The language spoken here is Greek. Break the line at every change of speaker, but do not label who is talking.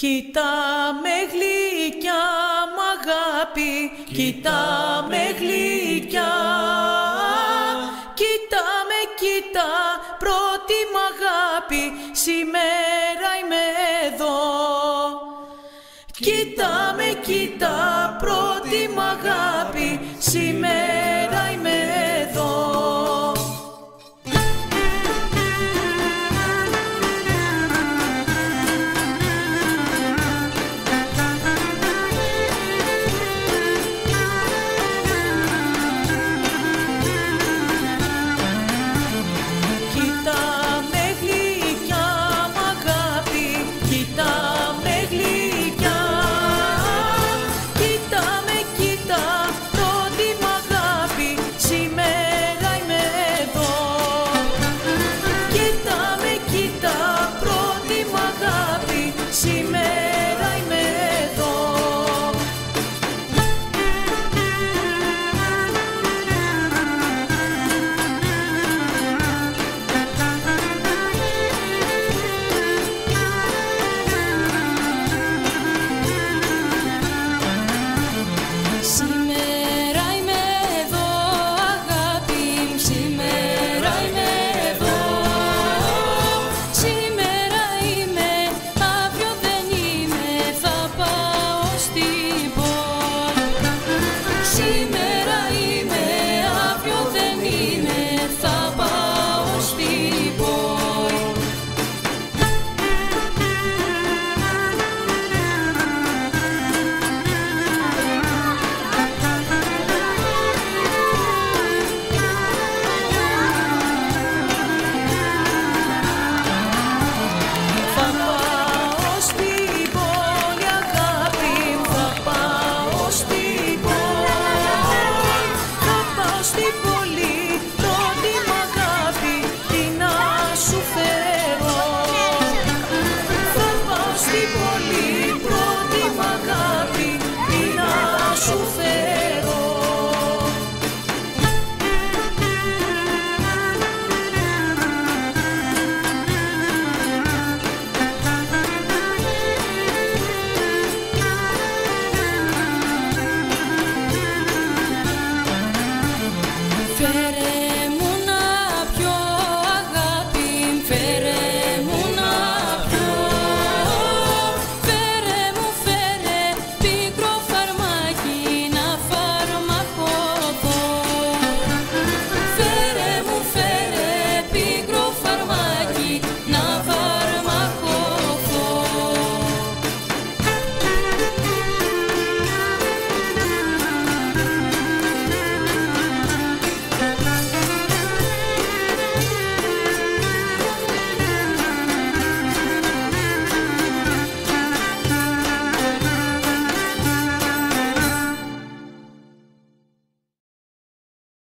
Κοίτα με γλυκιά μ' αγάπη, κοίτα με γλυκιά. Κοίτα με κοίτα πρώτη μ' αγάπη, σήμερα είμαι εδώ. Κοίτα με κοίτα πρώτη μ' αγάπη, σήμερα στην πόλη.